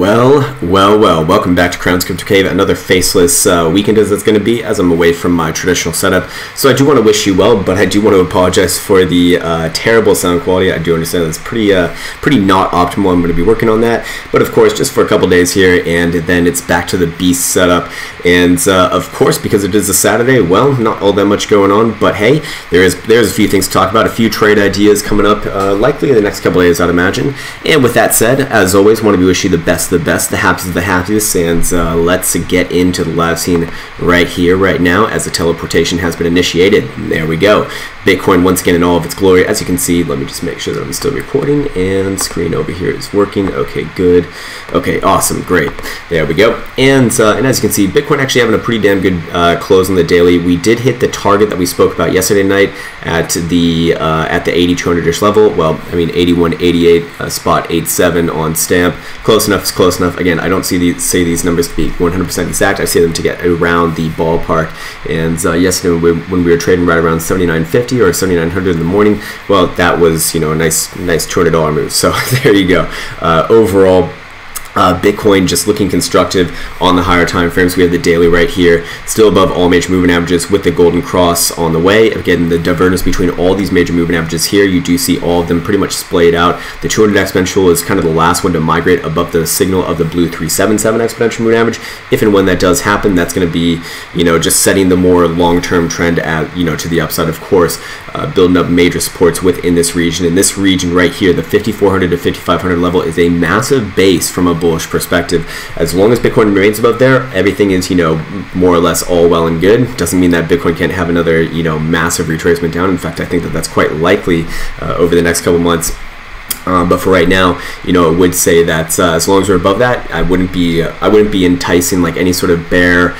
Well, well, well. Welcome back to Krown's Crypto Cave. Another faceless uh, weekend as it's going to be as I'm away from my traditional setup. So I do want to wish you well, but I do want to apologize for the uh, terrible sound quality. I do understand it's pretty, uh, pretty not optimal. I'm going to be working on that. But of course, just for a couple days here, and then it's back to the beast setup. And uh, of course, because it is a Saturday, well, not all that much going on. But hey, there is there's a few things to talk about. A few trade ideas coming up, uh, likely in the next couple days, I'd imagine. And with that said, as always, want to wish you the best the best, the happiest of the happiest, and uh, let's get into the live scene right here, right now, as the teleportation has been initiated. There we go. Bitcoin once again in all of its glory. As you can see, let me just make sure that I'm still recording, and screen over here is working. Okay, good. Okay, awesome, great. There we go. And uh, and as you can see, Bitcoin actually having a pretty damn good uh, close on the daily. We did hit the target that we spoke about yesterday night at the uh, at the 8200ish level. Well, I mean 8188 uh, spot 87 on stamp. Close enough is close enough. Again, I don't see these say these numbers to be 100% exact. I see them to get around the ballpark. And uh, yesterday when we, when we, were trading right around 79.50 or 7900 in the morning, well, that was you know a nice nice $200 move. So there you go. Uh, overall uh, Bitcoin just looking constructive on the higher time frames. We have the daily right here, still above all major moving averages with the golden cross on the way. Again, the divergence between all these major moving averages here, you do see all of them pretty much splayed out. The 200 exponential is kind of the last one to migrate above the signal of the blue 377 exponential moving average. If and when that does happen, that's going to be, you know, just setting the more long-term trend at, you know, to the upside, of course, uh, building up major supports within this region. In this region right here, the 5400 to 5500 level is a massive base from a bullish perspective. As long as Bitcoin remains above there, everything is, you know, more or less all well and good. Doesn't mean that Bitcoin can't have another, you know, massive retracement down. In fact, I think that that's quite likely uh, over the next couple months. Um, but for right now, you know, I would say that uh, as long as we're above that, I wouldn't be I wouldn't be enticing like any sort of bear,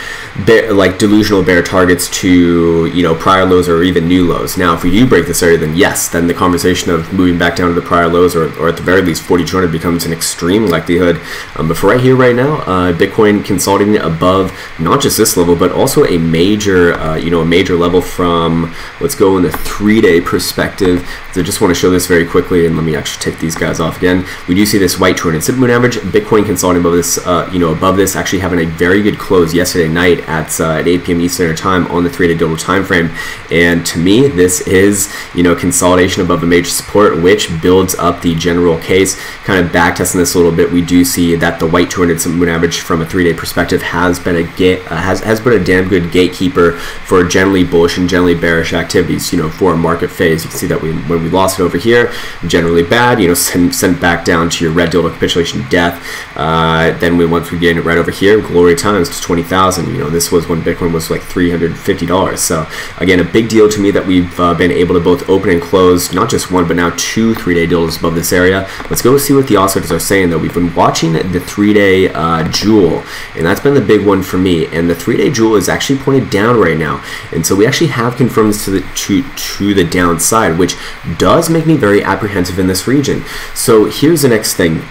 bear, like delusional bear targets to you know prior lows or even new lows. Now, if we do break this area, then yes, then the conversation of moving back down to the prior lows or, or at the very least 4200 becomes an extreme likelihood. Um, but for right here, right now, uh, Bitcoin consolidating above not just this level, but also a major uh, you know a major level from let's go in the three day perspective. So I just want to show this very quickly, and let me actually take these guys off again. We do see this white 200 simple moving average. Bitcoin consolidating above this, uh, you know, above this, actually having a very good close yesterday night at uh, at 8 p.m. Eastern Time on the three-day total time frame. And to me, this is you know consolidation above a major support, which builds up the general case. Kind of back testing this a little bit, we do see that the white 200 simple moving average from a three-day perspective has been a gate, uh, has has been a damn good gatekeeper for generally bullish and generally bearish activities. You know, for a market phase, you can see that we when we lost it over here, generally bad you know, sent, sent back down to your red dildo capitulation death. Uh, then we once we get it right over here, glory times to 20,000. You know, this was when Bitcoin was like $350. So again, a big deal to me that we've uh, been able to both open and close not just one, but now two three-day deals above this area. Let's go see what the oscillators are saying though. We've been watching the three-day uh, Jewel, and that's been the big one for me. And the three-day jewel is actually pointed down right now, and so we actually have confirmed to the to to the downside, which does make me very apprehensive in this region So here's the next thing.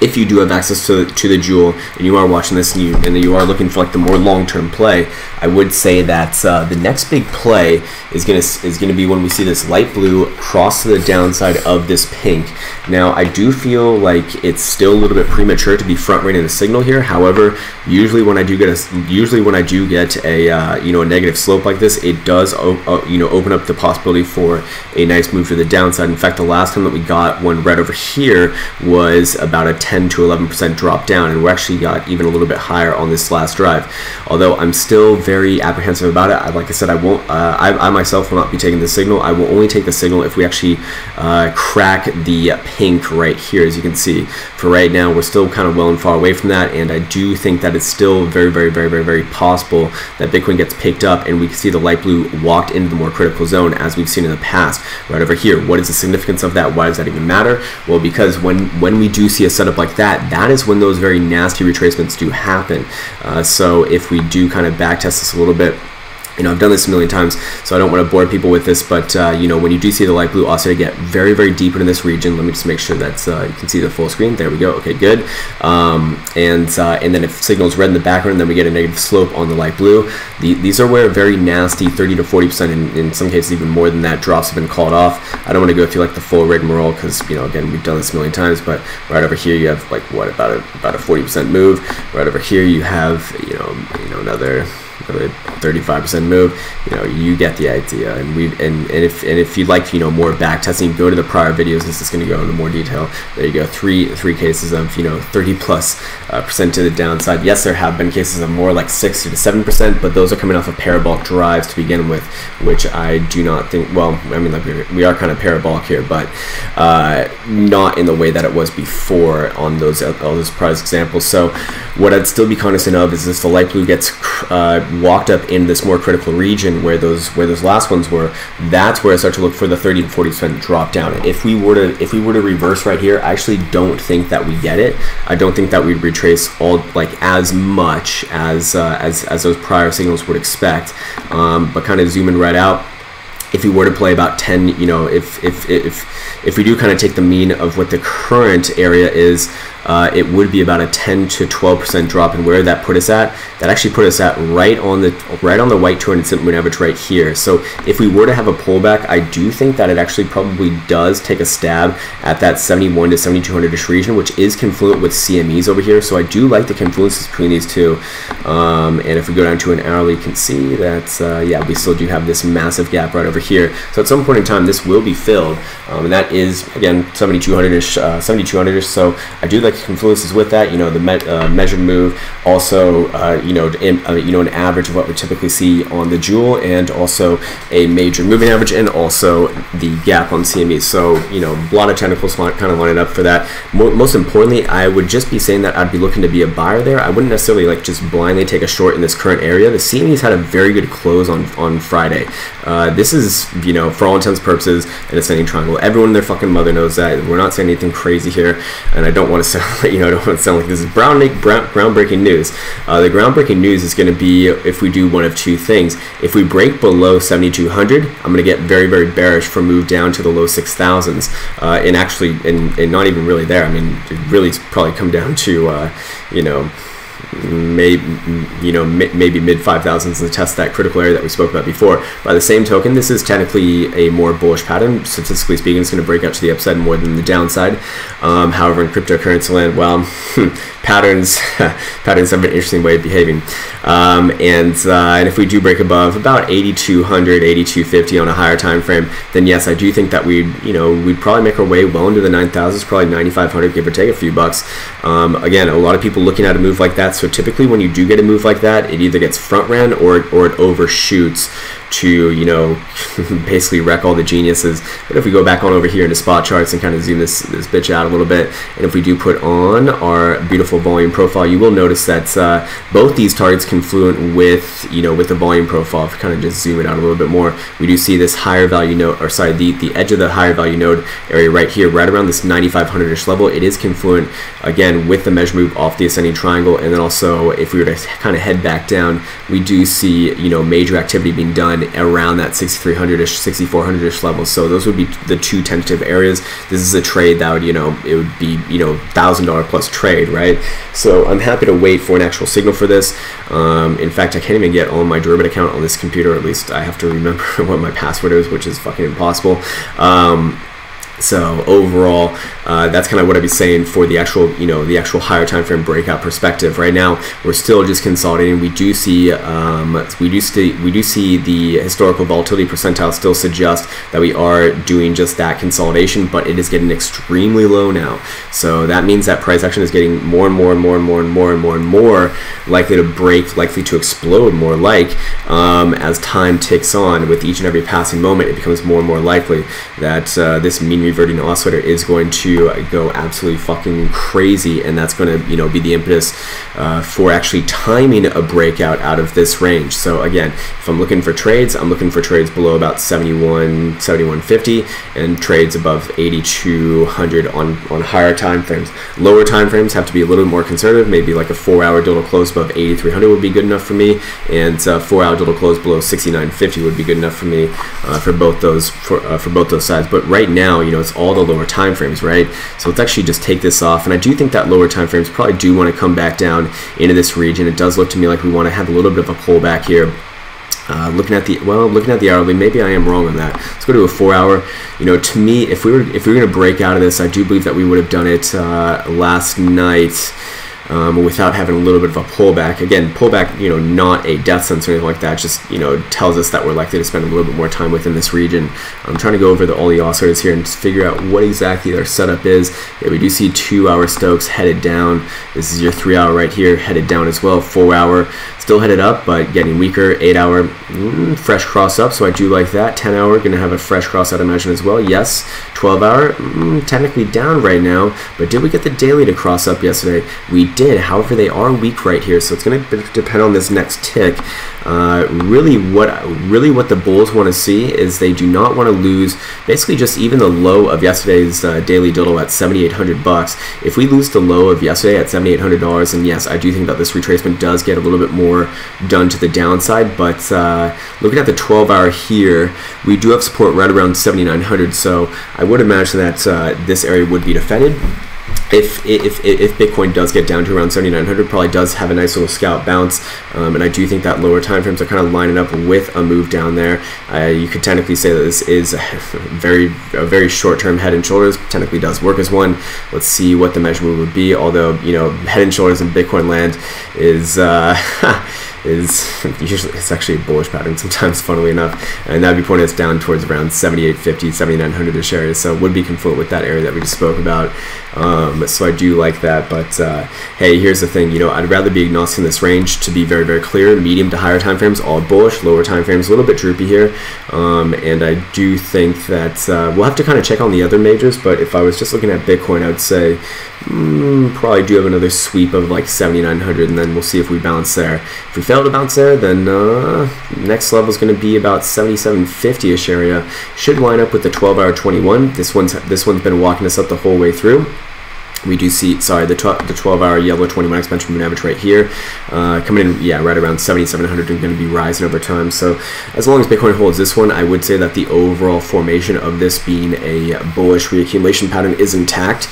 If you do have access to, to the Jewel and you are watching this and you, and you are looking for like the more long-term play, I would say that uh, the next big play is gonna is gonna be when we see this light blue cross to the downside of this pink. Now I do feel like it's still a little bit premature to be front running the signal here. However, usually when I do get a usually when I do get a uh, you know a negative slope like this, it does uh, you know open up the possibility for a nice move to the downside. In fact, the last time that we got one red over here was about a 10 10 to 11% drop down, and we actually got even a little bit higher on this last drive. Although I'm still very apprehensive about it. I, like I said, I won't. Uh, I, I, myself will not be taking the signal. I will only take the signal if we actually uh, crack the pink right here, as you can see. For right now, we're still kind of well and far away from that, and I do think that it's still very, very, very, very, very possible that Bitcoin gets picked up, and we can see the light blue walked into the more critical zone as we've seen in the past. Right over here. What is the significance of that? Why does that even matter? Well, because when when we do see a setup like like that, that is when those very nasty retracements do happen. Uh, so if we do kind of backtest a little bit, you know, I've done this a million times, so I don't want to bore people with this, but uh, you know, when you do see the light blue oscillator get very, very deep into this region, let me just make sure that uh, you can see the full screen. There we go. Okay, good. Um, and uh, and then if signals red in the background, then we get a negative slope on the light blue. The, these are where very nasty 30 to 40 percent, in, in some cases even more than that, drops have been called off. I don't want to go through like the full rigmarole because you know, again, we've done this a million times, but right over here you have like what about a about a 40 percent move. Right over here you have you know you know another 35% move you know you get the idea. And we and, and if and if you'd like you know more back testing go to the prior videos. This is going to go into more detail. There you go. Three three cases of you know 30 plus uh, percent to the downside. Yes there have been cases of more like 60 to 7 percent but those are coming off of parabolic drives to begin with which I do not think well I mean like we are kind of parabolic here but uh, not in the way that it was before on those all those prize examples. So what I'd still be cognizant of is this the light blue gets uh, walked up in this more critical region where those where those last ones were, that's where I start to look for the 30 to 40 percent drop down. If we were to if we were to reverse right here, I actually don't think that we get it. I don't think that we'd retrace all like as much as uh, as as those prior signals would expect. Um, but kind of zooming right out, if we were to play about 10, you know, if if if if we do kind of take the mean of what the current area is uh, it would be about a 10 to 12 percent drop. And where that put us at? That actually put us at right on the right on the white 200 simple moving average right here. So if we were to have a pullback, I do think that it actually probably does take a stab at that 71 to 7200ish region, which is confluent with CMEs over here. So I do like the confluences between these two. Um, and if we go down to an hourly, you can see that uh, yeah, we still do have this massive gap right over here. So at some point in time, this will be filled, um, and that is again 7200ish, uh, 7200ish. So I do like confluences with that. You know, the me uh, measured move, also uh, you know, in, uh, you know, an average of what we typically see on the Jewel, and also a major moving average, and also the gap on CME. So you know, a lot of technicals kind of lining up for that. Mo most importantly, I would just be saying that I'd be looking to be a buyer there. I wouldn't necessarily like just blindly take a short in this current area. The CME's had a very good close on on Friday. Uh, this is you know, for all intents and purposes, an ascending triangle. Everyone their fucking mother knows that. We're not saying anything crazy here, and I don't want to you know, I don't want to sound like this is brown, brown, groundbreaking news. Uh, the groundbreaking news is going to be if we do one of two things. If we break below 7,200, I'm going to get very, very bearish for move down to the low 6,000s. Uh, and actually, and, and not even really there. I mean, it really probably come down to, uh, you know, maybe you know maybe mid 5000s to test that critical area that we spoke about before. By the same token, this is technically a more bullish pattern. Statistically speaking, it's going to break out to the upside more than the downside. Um, however, in cryptocurrency land, well, patterns patterns have an interesting way of behaving. Um, and uh, and if we do break above about 8200, 8250 on a higher time frame, then yes, I do think that we you know we'd probably make our way well into the 9000s, probably 9500, give or take a few bucks. Um, again, a lot of people looking at a move like that. So typically, when you do get a move like that, it either gets front ran or or it overshoots to you know basically wreck all the geniuses. But if we go back on over here into spot charts and kind of zoom this this bitch out a little bit, and if we do put on our beautiful volume profile, you will notice that uh, both these targets confluent with you know with the volume profile. If we kind of just zoom it out a little bit more, we do see this higher value node, or sorry, the the edge of the higher value node area right here, right around this 9500ish level. It is confluent again with the measure move off the ascending triangle, and then also if we were to kind of head back down, we do see you know major activity being done around that 6300ish 6400ish level. So those would be the two tentative areas. This is a trade that would you know it would be you know thousand dollar plus trade right? So i'm happy to wait for an actual signal for this. Um, in fact i can't even get on my Deribit account on this computer. At least i have to remember what my password is which is fucking impossible. Um, so overall, uh, that's kind of what I'd be saying for the actual, you know, the actual higher time frame breakout perspective. Right now, we're still just consolidating. We do see, um, we do see, we do see the historical volatility percentile still suggest that we are doing just that consolidation, but it is getting extremely low now. So that means that price action is getting more and more and more and more and more and more and more likely to break, likely to explode more like um, as time ticks on with each and every passing moment. It becomes more and more likely that uh, this mean reverting oscillator is going to go absolutely fucking crazy, and that's going to you know be the impetus uh, for actually timing a breakout out of this range. So again, if I'm looking for trades, I'm looking for trades below about 71, 71.50, and trades above 8200 on on higher time frames. Lower time frames have to be a little more conservative. Maybe like a four-hour dildo close above 8300 would be good enough for me, and uh, four-hour dildo close below 6950 would be good enough for me uh, for both those for uh, for both those sides. But right now, you know, it's all the lower time frames, right? So let's actually just take this off, and I do think that lower time frames probably do want to come back down into this region. It does look to me like we want to have a little bit of a pullback here. Uh, looking at the well, looking at the hourly, maybe I am wrong on that. Let's go to a four-hour. You know, to me, if we were if we were going to break out of this, I do believe that we would have done it uh, last night um, without having a little bit of a pullback. Again, pullback, you know, not a death sentence or anything like that. Just you know, tells us that we're likely to spend a little bit more time within this region. I'm trying to go over the all the oscillators here and figure out what exactly their setup is. Yeah, we do see two-hour Stochs headed down. This is your three-hour right here headed down as well. Four-hour still headed up, but getting weaker. Eight-hour mm, fresh cross up, so I do like that. Ten-hour going to have a fresh cross, I'd imagine as well. Yes. 12-hour mm, technically down right now, but did we get the daily to cross up yesterday? We did. However, they are weak right here, so it's going to depend on this next tick. Uh, really, what really what the Bulls want to see is they do not want to lose basically just even the low of yesterday's uh, daily diddle at 7,800 bucks. If we lose the low of yesterday at 7,800 dollars, then yes, I do think that this retracement does get a little bit more done to the downside. But uh, looking at the 12-hour here, we do have support right around 7,900, so I would imagine that uh, this area would be defended if, if, if Bitcoin does get down to around 7,900, probably does have a nice little scalp bounce, um, and I do think that lower time frames are kind of lining up with a move down there. Uh, you could technically say that this is a very a very short-term head and shoulders. Technically, does work as one. Let's see what the measurement would be. Although you know, head and shoulders in Bitcoin land is. Uh, is usually it's actually a bullish pattern sometimes funnily enough. And that would be pointing us down towards around 7850 7900ish area. So it would be confluent with that area that we just spoke about. Um, so I do like that. But uh, hey here's the thing. You know I'd rather be agnostic in this range to be very very clear. Medium to higher time frames all bullish. Lower time frames a little bit droopy here. Um, and I do think that uh, we'll have to kind of check on the other majors. But if I was just looking at Bitcoin I would say mm, probably do have another sweep of like 7900 and then we'll see if we bounce there. If we fail to bounce there, then uh, next level is going to be about 7750-ish area. Should line up with the 12-hour 21. This one's this one's been walking us up the whole way through we do see, sorry, the, tw- the 12 hour yellow 21 exponential moving average right here, uh, coming in, yeah, right around 7,700 and going to be rising over time. So as long as Bitcoin holds this one, I would say that the overall formation of this being a bullish reaccumulation pattern is intact.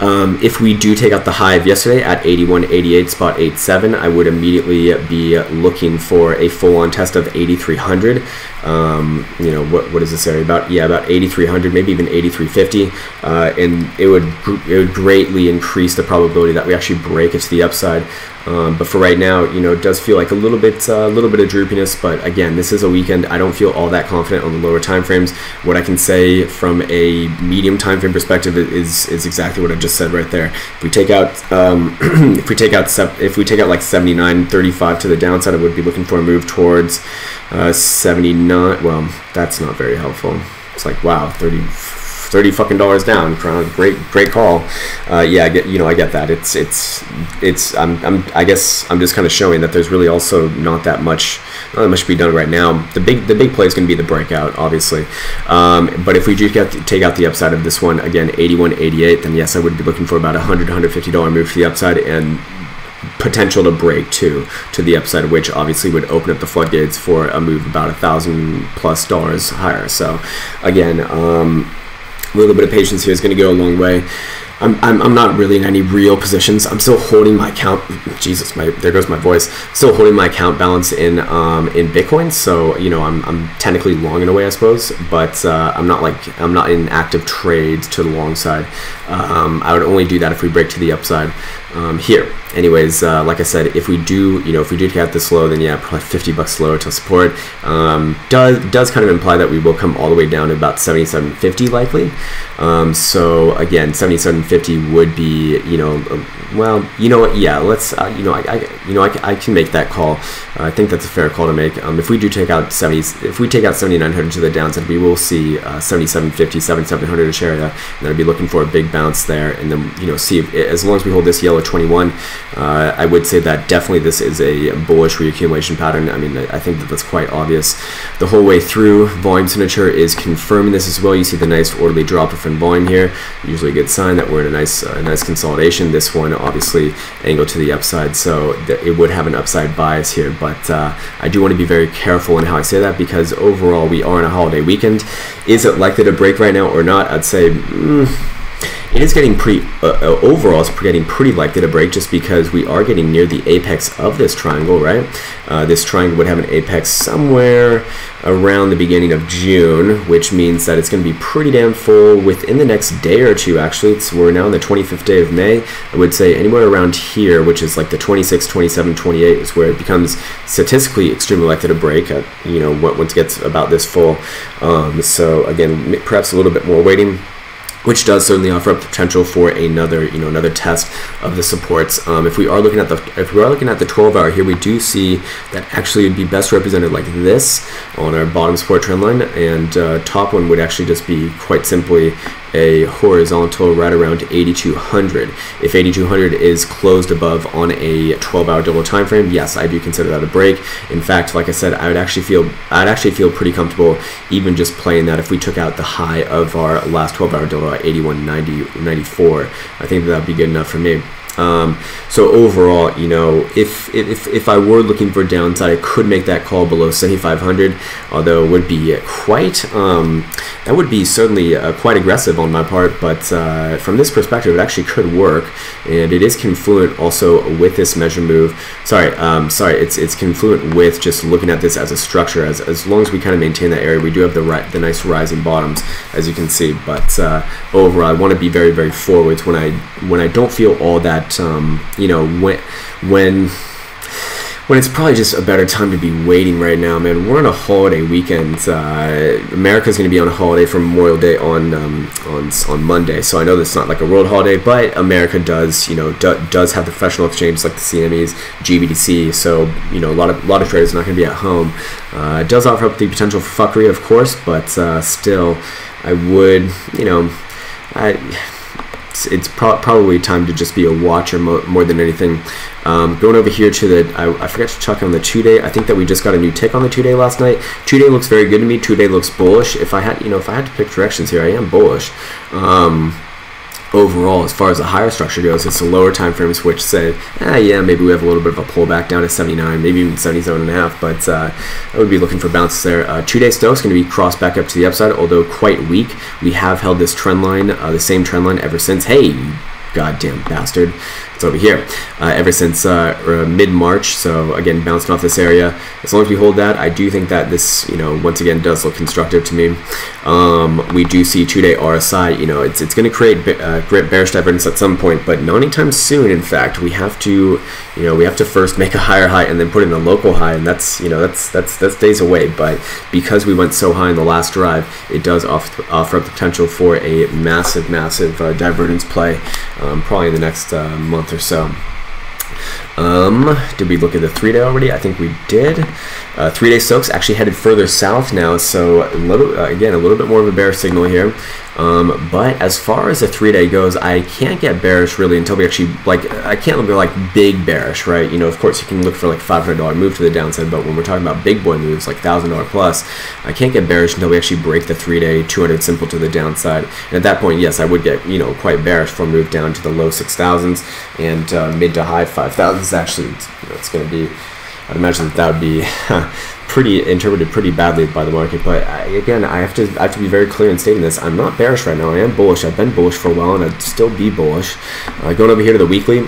Um, if we do take out the high of yesterday at 81.88 spot 87, I would immediately be looking for a full-on test of 8,300. Um, you know what? What is this area about? Yeah, about 8,300, maybe even 8,350, uh, and it would it would greatly increase the probability that we actually break it to the upside. Um, but for right now, you know, it does feel like a little bit, a uh, little bit of droopiness. But again, this is a weekend. I don't feel all that confident on the lower time frames. What I can say from a medium time frame perspective is is exactly what I just said right there. If we take out, um, if we take out, if we take out like 79.35 to the downside, I would be looking for a move towards uh, 79. Well, that's not very helpful. It's like wow, 30 thirty fucking dollars down. Great, great call. Uh, yeah, I get, you know, I get that. It's, it's, it's. I'm, I'm, I guess I'm just kind of showing that there's really also not that much, not that much to be done right now. The big, the big play is going to be the breakout, obviously. Um, but if we do get take out the upside of this one again, 81.88, then yes, I would be looking for about a hundred, hundred fifty dollar move to the upside and potential to break too to the upside, which obviously would open up the floodgates for a move about a thousand plus dollars higher. So, again, um, a little bit of patience here is going to go a long way. I'm, I'm, I'm not really in any real positions. I'm still holding my account. Jesus, my there goes my voice. Still holding my account balance in um, in Bitcoin. So you know, I'm, I'm technically long in a way, I suppose. But uh, I'm not like I'm not in active trades to the long side. Um, I would only do that if we break to the upside. Um, here. Anyways, uh, like I said, if we do, you know, if we do get this low, then yeah, probably 50 bucks lower to support. Um, does does kind of imply that we will come all the way down to about 77.50 likely. Um, so again, 77.50 would be, you know, uh, well, you know what? Yeah, let's, uh, you know, I, I you know, I, I, can make that call. I think that's a fair call to make. Um, if we do take out 70, if we take out 7,900 to the downside, we will see uh, 77.50, 7,700 a share, and then I'd be looking for a big bounce there, and then you know, see if, as long as we hold this yellow 21. Uh, I would say that definitely this is a bullish reaccumulation pattern. I mean, I think that that's quite obvious. The whole way through, volume signature is confirming this as well. You see the nice orderly drop off in volume here. Usually a good sign that we're in a nice, uh, nice consolidation. This one obviously angled to the upside, so it would have an upside bias here. But uh, I do want to be very careful in how I say that because overall we are in a holiday weekend. Is it likely to break right now or not? I'd say. Mm, it is getting pretty uh, uh, overall it's getting pretty likely to break just because we are getting near the apex of this triangle right? Uh, this triangle would have an apex somewhere around the beginning of June which means that it's going to be pretty damn full within the next day or two actually. It's, we're now on the 25th day of May. I would say anywhere around here which is like the 26 27 28 is where it becomes statistically extremely likely to break uh, you know once it gets about this full. Um, so again perhaps a little bit more waiting which does certainly offer up potential for another, you know, another test of the supports. Um, if we are looking at the, if we are looking at the 12 hour here, we do see that actually would be best represented like this on our bottom support trend line, and uh, top one would actually just be quite simply a horizontal right around 8200. If 8200 is closed above on a 12-hour double time frame, yes, I do consider that a break. In fact, like I said, I would actually feel I'd actually feel pretty comfortable even just playing that if we took out the high of our last 12-hour double at 8194. I think that would be good enough for me. Um, so overall, you know, if, if if I were looking for downside, I could make that call below 7,500, although it would be quite um, that would be certainly uh, quite aggressive on my part. But uh, from this perspective, it actually could work, and it is confluent also with this measure move. Sorry, um, sorry, it's it's confluent with just looking at this as a structure. As as long as we kind of maintain that area, we do have the right the nice rising bottoms, as you can see. But uh, overall, I want to be very very forwards when I when I don't feel all that that um, you know when when when it's probably just a better time to be waiting right now, man. We're on a holiday weekend. Uh, America's going to be on a holiday for Memorial Day on um, on on Monday, so I know that's not like a world holiday, but America does, you know, do, does have the professional exchanges like the CMEs, GBDC. So you know, a lot of a lot of traders are not going to be at home. Uh, it does offer up the potential for fuckery, of course, but uh, still, I would, you know, I it's, it's pro probably time to just be a watcher mo more than anything. Um, going over here to the, I, I, forgot to check on the two day. I think that we just got a new tick on the two day last night. Two day looks very good to me. Two day looks bullish. If I had, you know, if I had to pick directions here, I am bullish. Um, overall, as far as the higher structure goes, it's the lower time frames which say, ah, yeah, maybe we have a little bit of a pullback down to 79, maybe even 77 and a half, but uh, I would be looking for bounces there. Uh, two-day Stochs going to be crossed back up to the upside, although quite weak. We have held this trend line, uh, the same trend line ever since. Hey, goddamn bastard. It's over here. Uh, ever since uh, uh, mid-March, so again, bouncing off this area. As long as we hold that, I do think that this, you know, once again, does look constructive to me. Um, we do see two-day RSI, you know, it's, it's going to create uh, great bearish divergence at some point, but not anytime soon, in fact. We have to, you know, we have to first make a higher high and then put in a local high, and that's, you know, that's, that's, that's days away, but because we went so high in the last drive, it does offer, offer up the potential for a massive, massive uh, divergence play, um, probably in the next uh, month month or so. Um, did we look at the three day already? I think we did. Uh, three day Stochs actually headed further south now, so a little uh, again a little bit more of a bear signal here. Um, but as far as the three day goes, I can't get bearish really until we actually like I can't look at like big bearish, right? You know, of course you can look for like $500 move to the downside, but when we're talking about big boy moves like thousand dollar plus, I can't get bearish until we actually break the three day 200 simple to the downside. And at that point, yes, I would get you know quite bearish for a move down to the low six thousands and uh, mid to high five thousands. Actually, you know, it's going to be. I'd imagine that that would be pretty interpreted pretty badly by the market. But I, again, I have to I have to be very clear in stating this. I'm not bearish right now. I am bullish. I've been bullish for a while, and I'd still be bullish. Uh, going over here to the weekly.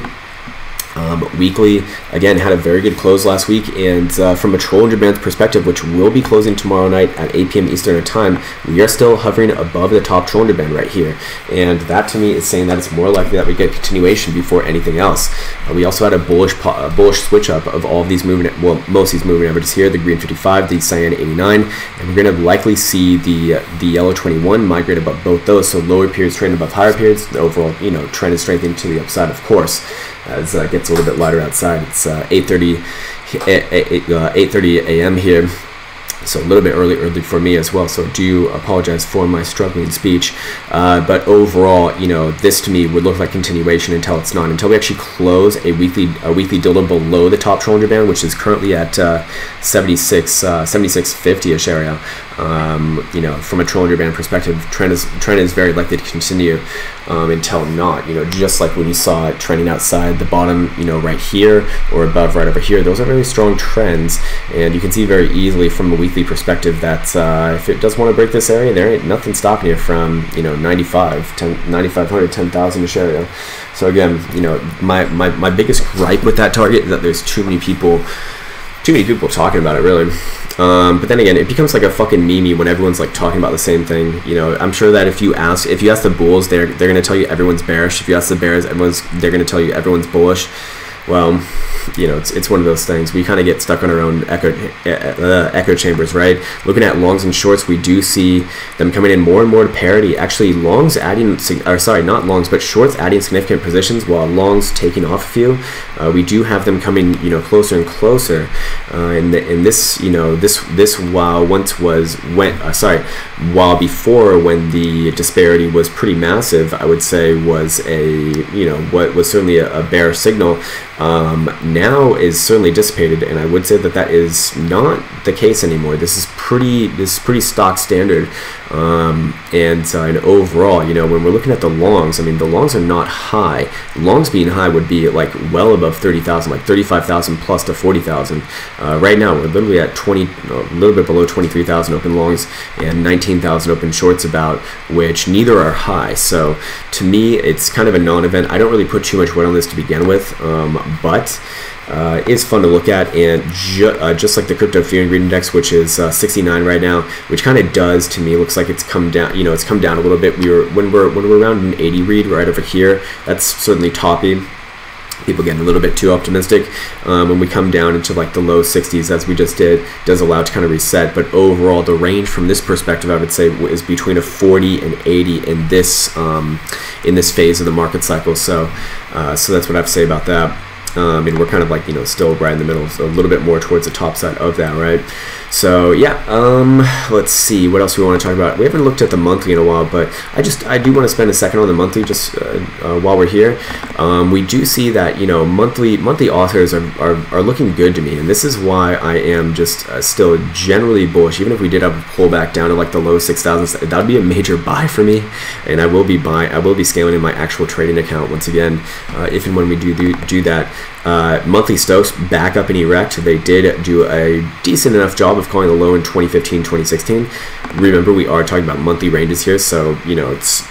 Um, weekly again had a very good close last week, and uh, from a Bollinger Bands perspective, which will be closing tomorrow night at 8 p.m. Eastern time, we are still hovering above the top Bollinger Band right here, and that to me is saying that it's more likely that we get continuation before anything else. Uh, we also had a bullish po- bullish switch up of all of these moving well most of these moving averages here, the green 55, the cyan 89, and we're going to likely see the uh, the yellow 21 migrate above both those. So lower periods trading above higher periods. The overall you know trend is strengthening to the upside, of course as uh, it gets a little bit lighter outside. It's uh, 8:30 8:30 a.m. here. So a little bit early, early for me as well. So do apologize for my struggling speech. Uh, but overall, you know, this to me would look like continuation until it's not. Until we actually close a weekly a weekly dildo below the top Bollinger band, which is currently at uh, 76 uh, 7650ish area. Um, you know, from a Bollinger band perspective, trend is trend is very likely to continue um, until not. You know, just like when you saw it trending outside the bottom, you know, right here or above right over here, those are very strong trends, and you can see very easily from a weekly perspective that uh, if it does want to break this area, there ain't nothing stopping it from you know 95, 10, 9,500, 10,000 ish area. So again, you know, my, my my biggest gripe with that target is that there's too many people too many people talking about it really um, but then again it becomes like a fucking meme when everyone's like talking about the same thing you know? I'm sure that if you ask if you ask the bulls they're they're to tell you everyone's bearish. If you ask the bears everyone's they're to tell you everyone's bullish well, you know, it's, it's one of those things. We kind of get stuck on our own echo uh, echo chambers, right? Looking at longs and shorts, we do see them coming in more and more to parity. Actually, longs adding, or sorry, not longs, but shorts adding significant positions, while longs taking off a few. Uh, we do have them coming, you know, closer and closer. Uh, and, the, and this, you know, this this while once was went, uh, sorry, while before when the disparity was pretty massive, I would say was a, you know, what was certainly a, a bear signal um, now is certainly dissipated, and I would say that that is not the case anymore. This is pretty this is pretty stock standard, um, and, uh, and overall, you know, when we're looking at the longs, I mean, the longs are not high. Longs being high would be like well above thirty thousand, like thirty-five thousand plus to forty thousand. Uh, right now, we're literally at twenty, a little bit below twenty-three thousand open longs and nineteen thousand open shorts, about which neither are high. So to me, it's kind of a non-event. I don't really put too much weight on this to begin with. Um, but uh, is fun to look at, and ju uh, just like the crypto fear and greed index, which is uh, 69 right now, which kind of does to me looks like it's come down. You know, it's come down a little bit. We were when we're when we're around an 80 read right over here. That's certainly toppy. People getting a little bit too optimistic. Um, when we come down into like the low 60s, as we just did, does allow to kind of reset. But overall, the range from this perspective, I would say, is between a 40 and 80 in this um, in this phase of the market cycle. So, uh, so that's what I have to say about that. Um, and we're kind of like you know still right in the middle, so a little bit more towards the top side of that, right? So yeah, um, let's see what else we want to talk about. We haven't looked at the monthly in a while, but I just I do want to spend a second on the monthly just uh, uh, while we're here. Um, we do see that you know monthly monthly authors are, are, are looking good to me, and this is why I am just uh, still generally bullish. Even if we did have a pullback down to like the low six thousand, that would be a major buy for me, and I will be buying. I will be scaling in my actual trading account once again uh, if and when we do do, do that. Uh, monthly Stochs back up and erect. They did do a decent enough job of calling the low in 2015, 2016. Remember, we are talking about monthly ranges here, so you know it's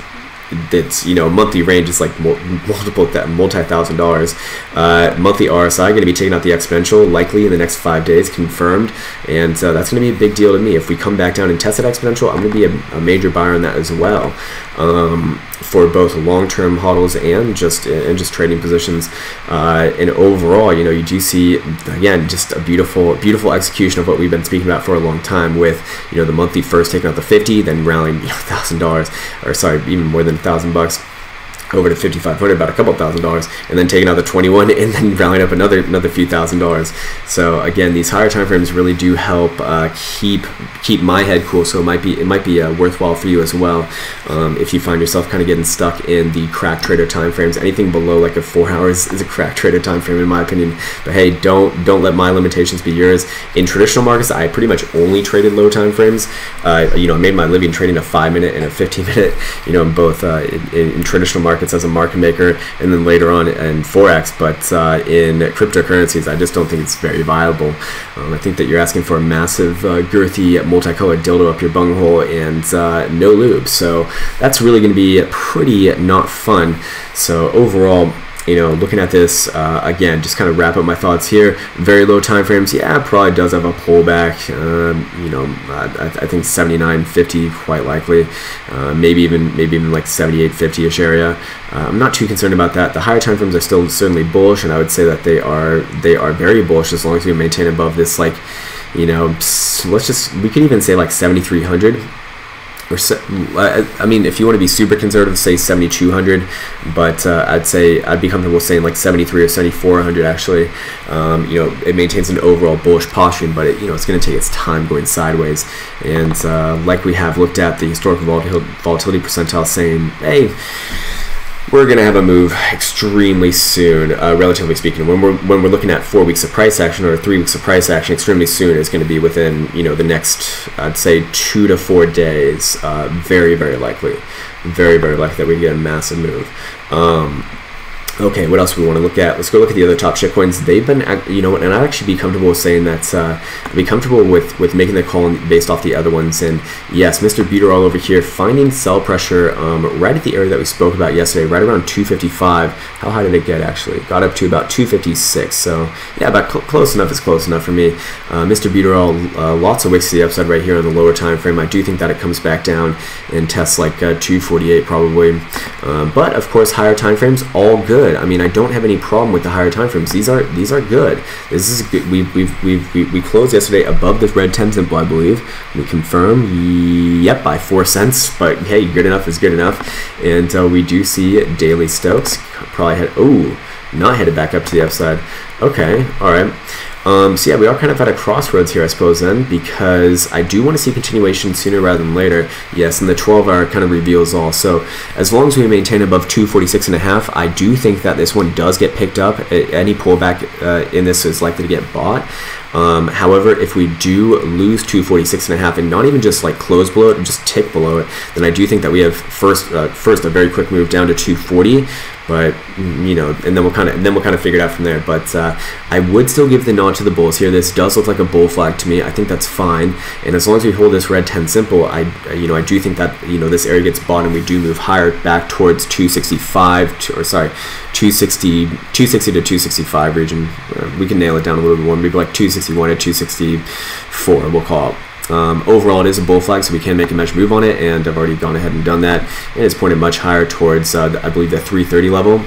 it's you know monthly range is like multiple that multi thousand dollars. Uh, monthly RSI going to be taking out the exponential likely in the next five days, confirmed, and uh, that's going to be a big deal to me. If we come back down and test that exponential, I'm going to be a, a major buyer on that as well um, for both long-term hodls and just and just trading positions. Uh, and overall, you know, you do see again just a beautiful beautiful execution of what we've been speaking about for a long time with you know the monthly first taking out the 50, then rallying thousand dollars or sorry even more than a thousand bucks over to 5500 about a couple thousand dollars and then taking out the 21 and then rallying up another another few thousand dollars. So again these higher time frames really do help uh, keep keep my head cool so it might be it might be uh, worthwhile for you as well um, if you find yourself kind of getting stuck in the crack trader time frames. Anything below like a four hours is a crack trader time frame in my opinion. But hey don't don't let my limitations be yours. In traditional markets I pretty much only traded low time frames. Uh, you know I made my living trading a five minute and a 15 minute you know in both uh, in, in traditional markets markets as a market maker, and then later on in forex. But uh, in cryptocurrencies, I just don't think it's very viable. Um, I think that you're asking for a massive, uh, girthy, multicolored dildo up your bunghole and uh, no lube. So that's really going to be pretty not fun. So overall, you know, looking at this uh, again, just kind of wrap up my thoughts here. Very low time frames. Yeah, probably does have a pullback. Um, you know, I, I think 79.50 quite likely. Uh, maybe even maybe even like 78.50ish area. Uh, I'm not too concerned about that. The higher time frames are still certainly bullish, and I would say that they are they are very bullish as long as we maintain above this like, you know, let's just we could even say like 7,300 or I mean, if you want to be super conservative, say 7,200, but uh, I'd say I'd be comfortable saying like 73 or 7,400. Actually, um, you know, it maintains an overall bullish posture, but it, you know, it's going to take its time going sideways. And uh, like we have looked at the historical volatility percentile, saying, hey we're going to have a move extremely soon, uh, relatively speaking. When we're when we're looking at four weeks of price action or three weeks of price action, extremely soon is going to be within you know the next I'd say two to four days. Uh, very very likely, very very likely that we get a massive move. Um, Okay, what else we want to look at? Let's go look at the other top shitcoins. They've been, you know, and I'd actually be comfortable with saying that, uh, I'd be comfortable with, with making the call based off the other ones. And yes, Mr. Buterol over here, finding sell pressure um, right at the area that we spoke about yesterday, right around 255. How high did it get actually? Got up to about 256. So yeah, about cl close enough is close enough for me. Uh, Mr. Buterol, uh, lots of wicks to the upside right here on the lower time frame. I do think that it comes back down and tests like uh, 248 probably. Uh, but of course, higher time frames, all good good. I mean, I don't have any problem with the higher time frames. These are these are good. This is good. We we we we closed yesterday above the red 10 simple, I believe. We confirm, yep, by four cents. But hey, good enough is good enough. And uh, we do see daily Stochs probably had oh not headed back up to the upside. Okay, all right. Um, so yeah, we are kind of at a crossroads here, I suppose, then, because I do want to see continuation sooner rather than later. Yes, and the 12 hour kind of reveals all. So as long as we maintain above 246 and a half, I do think that this one does get picked up. Any pullback uh, in this is likely to get bought. Um, however, if we do lose 246 and a half and not even just like close below it, just tick below it, then I do think that we have first uh, first a very quick move down to 240 but you know, and then we'll kind of then we'll kind of figure it out from there. But uh, I would still give the nod to the bulls here. This does look like a bull flag to me. I think that's fine, and as long as we hold this red 10 simple, I you know I do think that you know this area gets bought and we do move higher back towards 265 to, or sorry 260 260 to 265 region. Uh, we can nail it down a little bit more, maybe like 261 to 264. We'll call it. Um, overall, it is a bull flag, so we can make a measure move on it, and I've already gone ahead and done that. And it's pointed much higher towards, uh, I believe, the 330 level.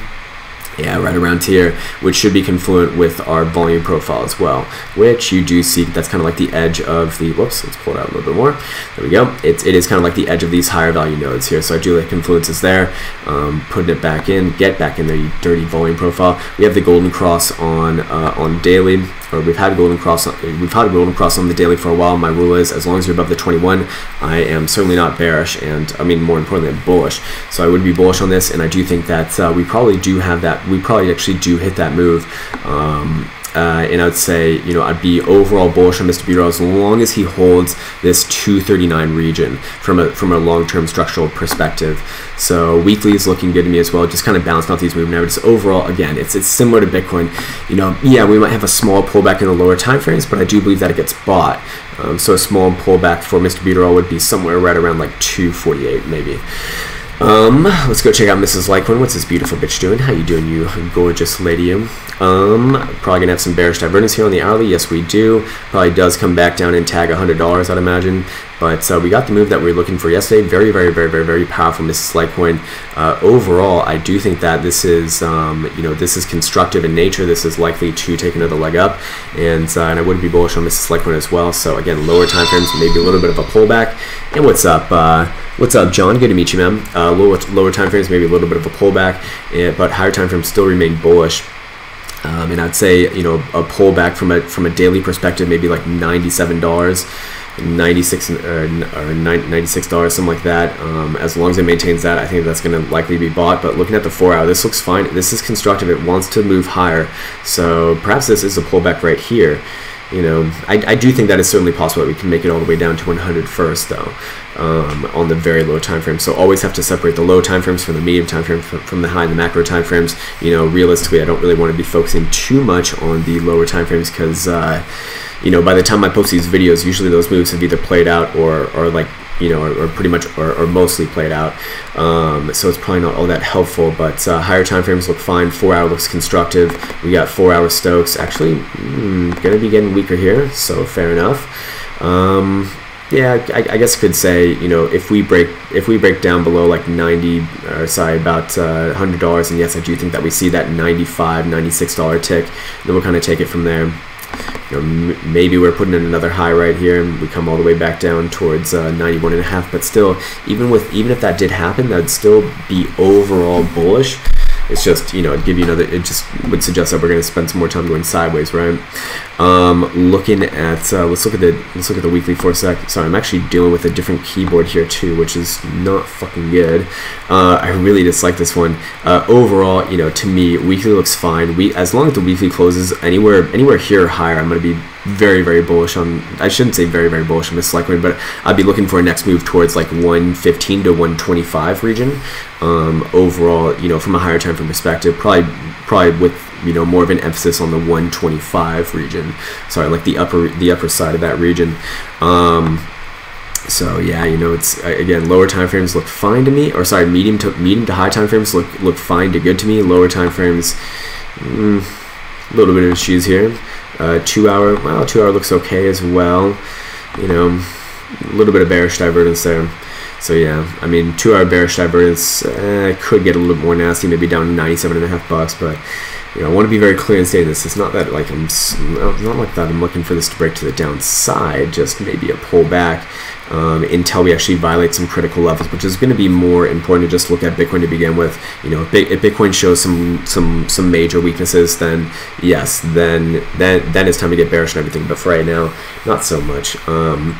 Yeah, right around here, which should be confluent with our volume profile as well, which you do see that's kind of like the edge of the, whoops, let's pull it out a little bit more. There we go. It's, it is kind of like the edge of these higher value nodes here. So I do like confluence is there, um, putting it back in, get back in there, you dirty volume profile. We have the golden cross on, uh, on daily, or we've had golden cross we've had golden cross on the daily for a while. My rule is as long as you're above the 21, I am certainly not bearish, and I mean more importantly, I'm bullish. So I would be bullish on this, and I do think that uh, we probably do have that. We probably actually do hit that move. Um, uh, and I would say, you know, I'd be overall bullish on Mr. Buterol as long as he holds this 239 region from a from a long-term structural perspective. So weekly is looking good to me as well. Just kind of balancing out these moving averages. Overall, again, it's it's similar to Bitcoin. You know, yeah, we might have a small pullback in the lower time frames, but I do believe that it gets bought. Um, so a small pullback for Mr. Buterol would be somewhere right around like 248 maybe. Um, let's go check out Mrs. Litecoin. What's this beautiful bitch doing? How you doing, you gorgeous lady? Um, probably gonna have some bearish divergence here on the hourly. Yes, we do. Probably does come back down and tag $100, I'd imagine. But uh, we got the move that we were looking for yesterday. Very, very, very, very, very powerful Mrs. Litecoin. Uh, overall, I do think that this is, um, you know, this is constructive in nature. This is likely to take another leg up, and uh, and I would be bullish on Mrs. Litecoin as well. So again, lower time frames, maybe a little bit of a pullback. And what's up? Uh, what's up, John? Good to meet you, man. Uh, lower lower time frames, maybe a little bit of a pullback, and, but higher time frames still remain bullish. Um, and I'd say you know a pullback from a from a daily perspective, maybe like ninety seven dollars. 96 or, or 96 dollars something like that. Um, as long as it maintains that I think that's going to likely be bought but looking at the four hour this looks fine. This is constructive. It wants to move higher. So perhaps this is a pullback right here. You know, I, I do think that is certainly possible that we can make it all the way down to 100 first, though, um, on the very low time frame. So always have to separate the low time frames from the medium time frame from, the high and the macro time frames. You know, realistically, I don't really want to be focusing too much on the lower time frames because, uh, you know, by the time I post these videos, usually those moves have either played out or, or like you know, or, are pretty much or, or, mostly played out. Um, so it's probably not all that helpful. But uh, higher time frames look fine. Four hour looks constructive. We got four hour Stochs. Actually, mm, gonna be getting weaker here. So fair enough. Um, yeah, I, I, guess I could say you know if we break if we break down below like 90 or sorry about uh, hundred dollars and yes I do think that we see that 95 96 dollar tick? Then we'll kind of take it from there. You know, maybe we're putting in another high right here and we come all the way back down towards uh, 91 and a but still even with even if that did happen that'd still be overall bullish it's just you know it'd give you another it just would suggest that we're going to spend some more time going sideways right? Um, looking at uh, let's look at the let's look at the weekly for a sec. Sorry I'm actually dealing with a different keyboard here too which is not fucking good. Uh, I really dislike this one. Uh, overall you know to me weekly looks fine. We as long as the weekly closes anywhere anywhere here or higher I'm going to be very very bullish on I shouldn't say very very bullish on this select win but I'd be looking for a next move towards like 115 to 125 region. Um, overall you know from a higher time frame perspective probably probably with you know more of an emphasis on the 125 region. Sorry like the upper the upper side of that region. Um, so yeah you know it's again lower time frames look fine to me or sorry medium to medium to high time frames look look fine to good to me. Lower time frames mm, a little bit of issues here uh, two hour, well, two hour looks okay as well. You know, a little bit of bearish divergence there. So yeah, I mean, two hour bearish divergence uh, could get a little more nasty, maybe down to 97 and a half bucks, but you know, I want to be very clear and say this. It's not that like I'm not like that. I'm looking for this to break to the downside, just maybe a pullback um, until we actually violate some critical levels, which is going to be more important to just look at Bitcoin to begin with. You know, if Bitcoin shows some some some major weaknesses, then yes, then then then it's time to get bearish and everything. But for right now, not so much. Um,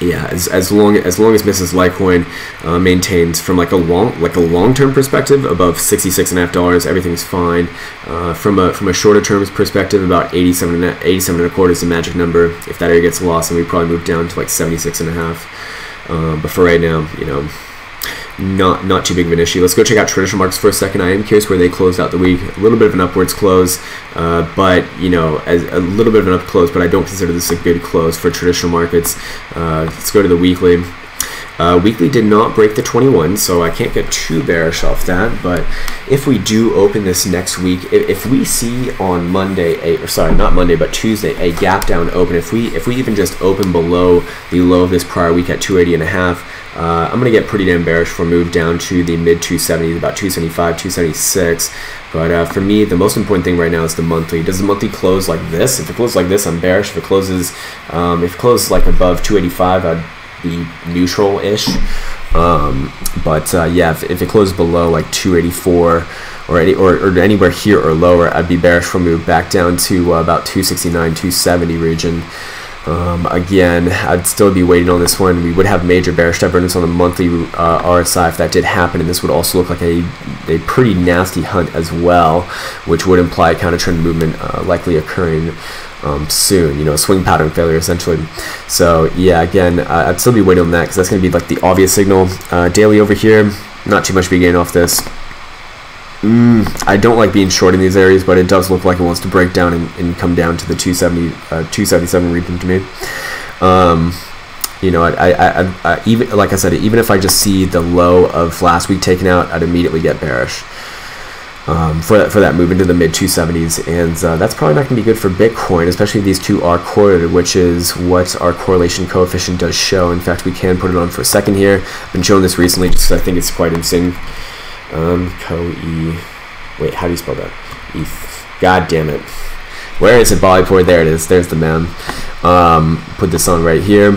yeah, as, as long as long as Mrs. Litecoin uh, maintains from like a long like a long term perspective above sixty six and a half dollars, everything's fine. Uh, from a from a shorter term perspective, about 87 and, 87 and a quarter is the magic number. If that area gets lost, then we probably move down to like 76 and a half. Um, but for right now, you know, not not too big of an issue. Let's go check out traditional markets for a second. I am curious where they closed out the week. A little bit of an upwards close, uh, but you know, as a little bit of an up close, but I don't consider this a good close for traditional markets. Uh, let's go to the weekly. Uh, weekly did not break the 21, so I can't get too bearish off that. But if we do open this next week, if, if we see on Monday, a, or sorry, not Monday, but Tuesday, a gap down open, if we if we even just open below the low of this prior week at 280 and a half, uh, I'm going to get pretty damn bearish for a move down to the mid 270s, about 275, 276. But uh, for me, the most important thing right now is the monthly. Does the monthly close like this? If it closes like this, I'm bearish. If it closes, um, if it closes like above 285, I'd be neutral-ish. Um, but uh, yeah, if, if, it closes below like 284 or, any, or, or, anywhere here or lower, I'd be bearish for move back down to uh, about 269, 270 region. Um, again, I'd still be waiting on this one. We would have major bearish divergence on the monthly uh, RSI if that did happen, and this would also look like a, a pretty nasty hunt as well, which would imply counter trend movement uh, likely occurring um, soon. You know, swing pattern failure essentially. So yeah, again, uh, I'd still be waiting on that because that's going to be like the obvious signal. Uh, daily over here, not too much to be gained off this. Mm, I don't like being short in these areas, but it does look like it wants to break down and, and come down to the 270, uh, 277 region to me. Um, you know, I, I, I, I, even like I said, even if I just see the low of last week taken out, I'd immediately get bearish um, for that for that move into the mid 270s, and uh, that's probably not going to be good for Bitcoin, especially if these two are correlated, which is what our correlation coefficient does show. In fact, we can put it on for a second here. I've been showing this recently just because I think it's quite interesting. Um, co e. Wait, how do you spell that? E. God damn it. Where is it, Bollyport? There it is. There's the man. Um, put this on right here.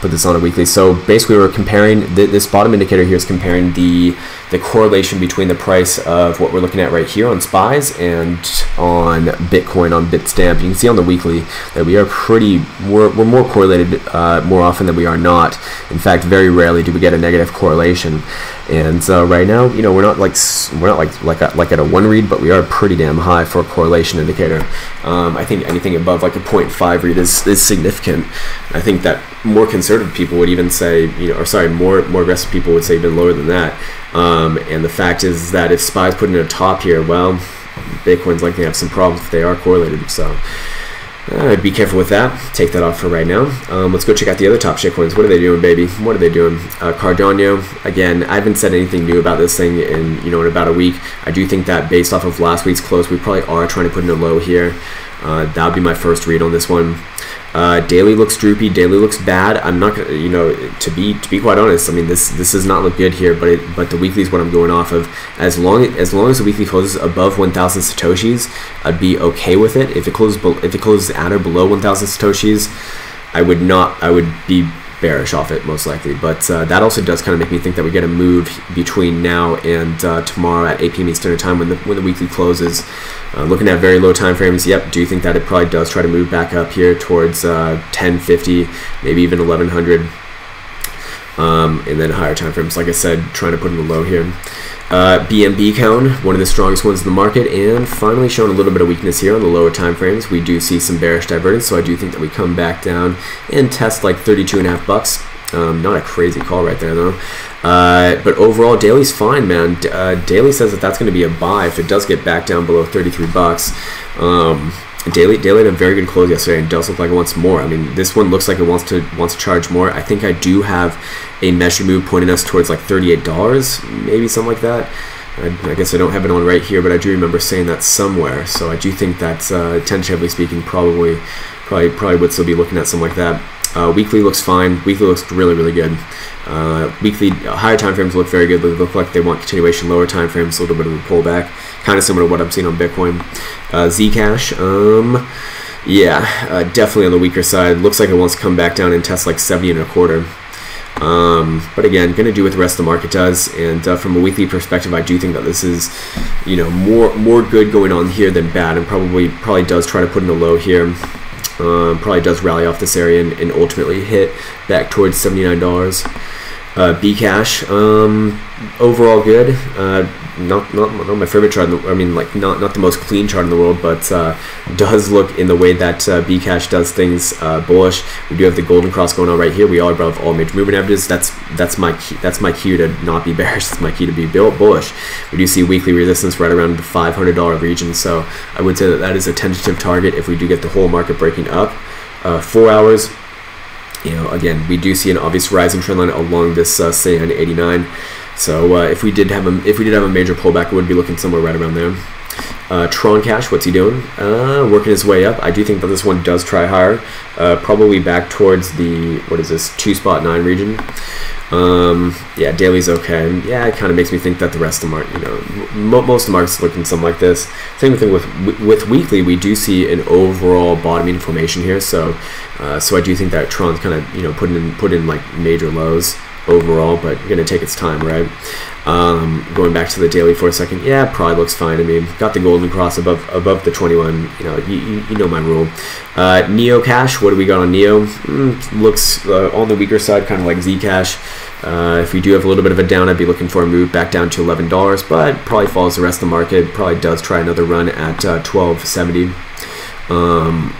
Put this on a weekly. So basically, we're comparing th this bottom indicator here is comparing the the correlation between the price of what we're looking at right here on Spies and on Bitcoin on Bitstamp. You can see on the weekly that we are pretty, we're, we're more correlated uh, more often than we are not. In fact, very rarely do we get a negative correlation. And uh, right now, you know, we're not like we're not like like a, like at a one read, but we are pretty damn high for a correlation indicator. Um, I think anything above like a 0.5 read is, is significant. I think that more conservative people would even say, you know, or sorry, more more aggressive people would say even lower than that. Um, and the fact is that if SPY's put in a top here, well, Bitcoin's likely to have some problems if they are correlated. So, Uh, be careful with that. Take that off for right now. Um, let's go check out the other top shitcoins. What are they doing, baby? What are they doing? Uh, Cardano. Again, I haven't said anything new about this thing in you know in about a week. I do think that based off of last week's close, we probably are trying to put in a low here. Uh, that would be my first read on this one. Uh, daily looks droopy. Daily looks bad. I'm not gonna, you know, to be to be quite honest. I mean, this this does not look good here. But it, but the weekly is what I'm going off of. As long as long as the weekly closes above 1,000 satoshis, I'd be okay with it. If it closes if it closes at or below 1,000 satoshis, I would not. I would be bearish off it most likely. But uh, that also does kind of make me think that we get a move between now and uh, tomorrow at 8 p.m. Eastern time when the when the weekly closes. Uh, looking at very low time frames, yep, do you think that it probably does try to move back up here towards 1050, uh, maybe even 1100? Um, and then higher time frames, like I said, trying to put in the low here. Uh, BNB coin, one of the strongest ones in the market, and finally showing a little bit of weakness here on the lower time frames. We do see some bearish divergence, so I do think that we come back down and test like 32 and a half bucks. Um, not a crazy call right there though. Uh, but overall, Daily's fine, man. Uh, Daily says that that's going to be a buy if it does get back down below 33 bucks. Um, Daily Daily had a very good close yesterday and does look like it wants more. I mean, this one looks like it wants to wants to charge more. I think I do have a measure move pointing us towards like $38, maybe something like that. I, I, guess I don't have it on right here, but I do remember saying that somewhere. So I do think that, uh, tentatively speaking, probably, probably, probably would still be looking at something like that. Uh, weekly looks fine. Weekly looks really, really good. Uh, weekly uh, higher time frames look very good. They look like they want continuation. Lower time frames, a little bit of a pullback, kind of similar to what I'm seeing on Bitcoin. Uh, Zcash, um, yeah, uh, definitely on the weaker side. Looks like it wants to come back down and test like 70 and a quarter. Um, but again, going to do what the rest of the market does. And uh, from a weekly perspective, I do think that this is, you know, more more good going on here than bad, and probably probably does try to put in a low here. Um, probably does rally off this area and, and ultimately hit back towards $79. Uh, Bcash, um, overall good. Uh, not, not not my favorite chart. The, I mean, like not not the most clean chart in the world, but uh, does look in the way that uh, Bcash does things uh, bullish. We do have the golden cross going on right here. We are above all major movement averages. That's that's my key, that's my cue to not be bearish. That's my key to be bullish. We do see weekly resistance right around the $500 region. So I would say that that is a tentative target if we do get the whole market breaking up. Uh, four hours you know, again, we do see an obvious rising trend line along this uh, say 89. So uh, if we did have a if we did have a major pullback, it would be looking somewhere right around there. Uh, Tron Cash, what's he doing? Uh, working his way up. I do think that this one does try higher, uh, probably back towards the what is this two spot nine region. Um, yeah, daily's okay. And yeah, it kind of makes me think that the rest of the market, you know, mo most of the market's looking something like this. Same thing with with weekly, we do see an overall bottoming formation here. So, uh, so I do think that Tron's kind of you know put in put in like major lows overall, but going to take its time, right? Um, going back to the daily for a second, yeah, probably looks fine. I mean, got the golden cross above above the 21. You know, you, you know my rule. Uh, Neo Cash, what do we got on Neo? Mm, looks uh, on the weaker side, kind of like Zcash. Uh, if we do have a little bit of a down, I'd be looking for a move back down to $11, but probably follows the rest of the market. Probably does try another run at 1270. Uh, um,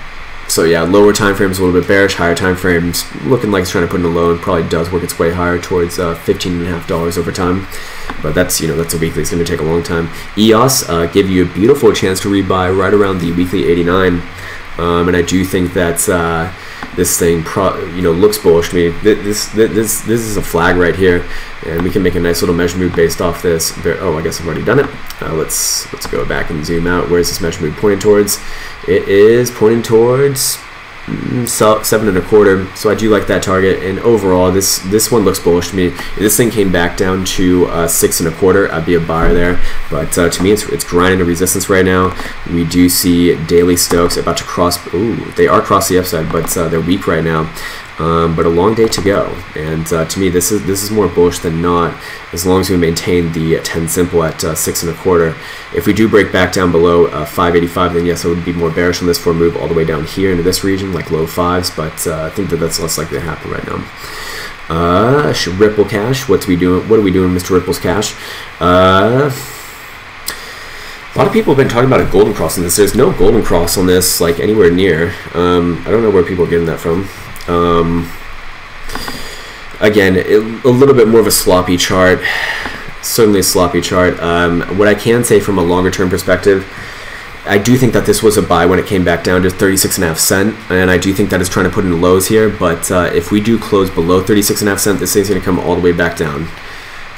so yeah, lower time frames a little bit bearish, higher time frames looking like it's trying to put in a low and probably does work its way higher towards uh, $15.5 over time. But that's, you know, that's a weekly. It's going to take a long time. EOS uh, give you a beautiful chance to rebuy right around the weekly 89. Um, and I do think that uh, this thing, pro, you know, looks bullish to me. This, this, this, this is a flag right here, and we can make a nice little measure move based off this. Oh, I guess I've already done it. Uh, let's let's go back and zoom out. Where's this measure move pointing towards? It is pointing towards mm, seven and a quarter. So I do like that target. And overall, this this one looks bullish to me. If this thing came back down to uh, six and a quarter, I'd be a buyer there. But uh, to me, it's it's grinding to resistance right now. We do see daily Stochs about to cross. Ooh, they are cross the upside, but uh, they're weak right now. Um, but a long day to go, and uh, to me, this is this is more bullish than not. As long as we maintain the 10 simple at uh, six and a quarter, if we do break back down below uh, 585, then yes, I would be more bearish on this for a move all the way down here into this region, like low fives. But uh, I think that that's less likely to happen right now. Uh, Ripple Cash, what's we doing? What are we doing, Mr. Ripple's Cash? Uh, a lot of people have been talking about a golden cross on this. There's no golden cross on this, like anywhere near. Um, I don't know where people are getting that from. Um, again, it, a little bit more of a sloppy chart. Certainly a sloppy chart. Um, what I can say from a longer term perspective I do think that this was a buy when it came back down to 36 and a half cent, and I do think that it's trying to put in lows here. But uh, if we do close below 36 and a half cent, this thing's going to come all the way back down,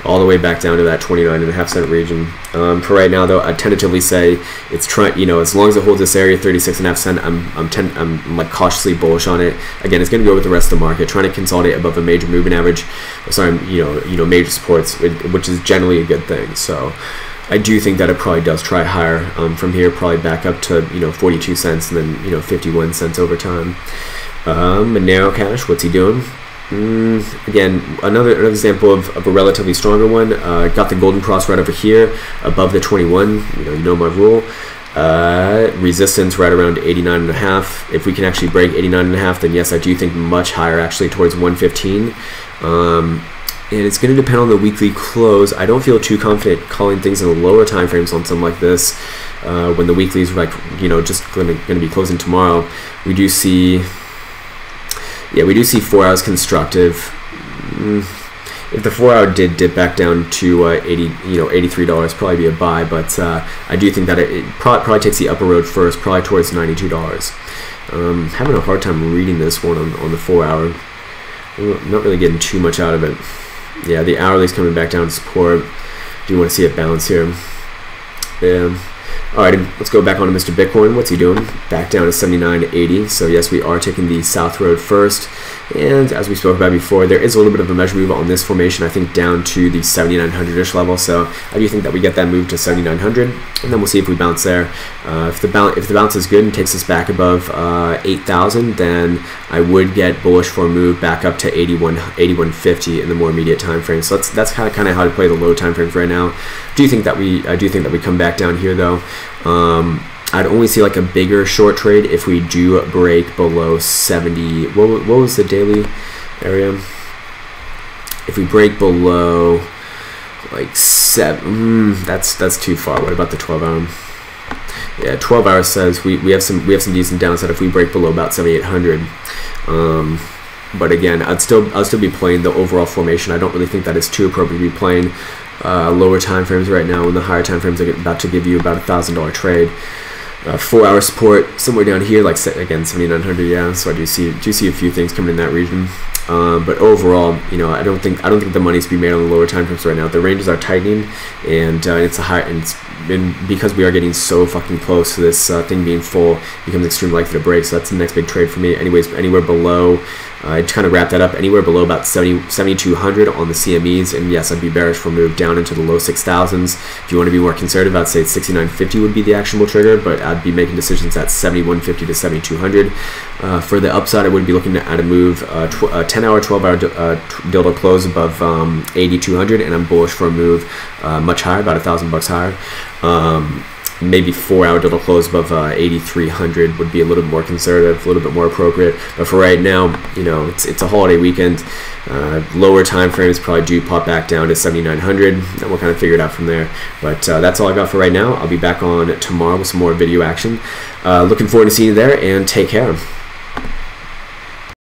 all the way back down to that 29 and a half cent region. Um, for right now, though, I tentatively say it's trying. You know, as long as it holds this area 36 and a half cent, I'm I'm, ten, I'm like cautiously bullish on it. Again, it's going to go with the rest of the market, trying to consolidate above a major moving average. Sorry, you know, you know, major supports, which is generally a good thing. So. I do think that it probably does try higher um, from here, probably back up to you know 42 cents and then you know 51 cents over time. Um, Monero Cash, what's he doing? Mm, again, another, another example of, of, a relatively stronger one. Uh, got the golden cross right over here, above the 21. You know, you know my rule. Uh, resistance right around 89 and a half. If we can actually break 89 and a half, then yes, I do think much higher, actually towards 115. Um, and it's going to depend on the weekly close. I don't feel too confident calling things in the lower time frames on something like this. Uh, when the weeklies like you know just going to be closing tomorrow, we do see yeah we do see four hours constructive. Mm, if the four hour did dip back down to uh, 80 you know 83 dollars probably be a buy but uh, I do think that it, it probably, probably, takes the upper road first probably towards 92 dollars um, having a hard time reading this one on, on the four hour not really getting too much out of it yeah, the hourly's coming back down to support. Do you want to see it balance here? Yeah. All right, let's go back on to Mr. Bitcoin. What's he doing? Back down to 79.80. So yes, we are taking the south road first. And as we spoke about before, there is a little bit of a measure move on this formation, I think down to the 7900-ish level. So I do think that we get that move to 7900, and then we'll see if we bounce there. Uh, if the bounce if the bounce is good and takes us back above uh, 8000, then I would get bullish for a move back up to 81 8150 in the more immediate time frame. So that's that's kind of kind of how to play the low time frames right now. Do you think that we I do think that we come back down here though? Um, I'd only see like a bigger short trade if we do break below 70. What, what was the daily area? If we break below like seven, mm, that's that's too far. What about the 12 hour? Yeah, 12 hours says we, we have some we have some decent downside if we break below about 7800. Um, but again, I'd still I'd still be playing the overall formation. I don't really think that it's too appropriate to be playing uh, lower time frames right now. When the higher time frames are about to give you about a thousand dollar trade uh, four hour support somewhere down here, like again 7900. Yeah, so I do see do see a few things coming in that region. Um, but overall, you know, I don't think I don't think the money's to be made on the lower time frames right now. The ranges are tightening, and uh, it's a high and, and because we are getting so fucking close to this uh, thing being full, becomes extremely likely to break. So that's the next big trade for me. Anyways, anywhere below uh, to kind of wrap that up, anywhere below about 70, 7,200 on the CMEs, and yes, I'd be bearish for a move down into the low 6,000s. If you want to be more conservative, I'd say 69.50 would be the actionable trigger, but I'd be making decisions at 71.50 to 7,200. Uh, for the upside, I would be looking at a move, uh, a 10 hour, 12 hour uh, dildo close above um, 8,200, and I'm bullish for a move uh, much higher, about a thousand bucks higher. Um, maybe four hour dildo close above uh, 8300 would be a little more conservative a little bit more appropriate. But for right now you know it's, it's a holiday weekend. Uh, lower time frames probably do pop back down to 7900 and we'll kind of figure it out from there. But uh, that's all i got for right now. I'll be back on tomorrow with some more video action. Uh, looking forward to seeing you there and take care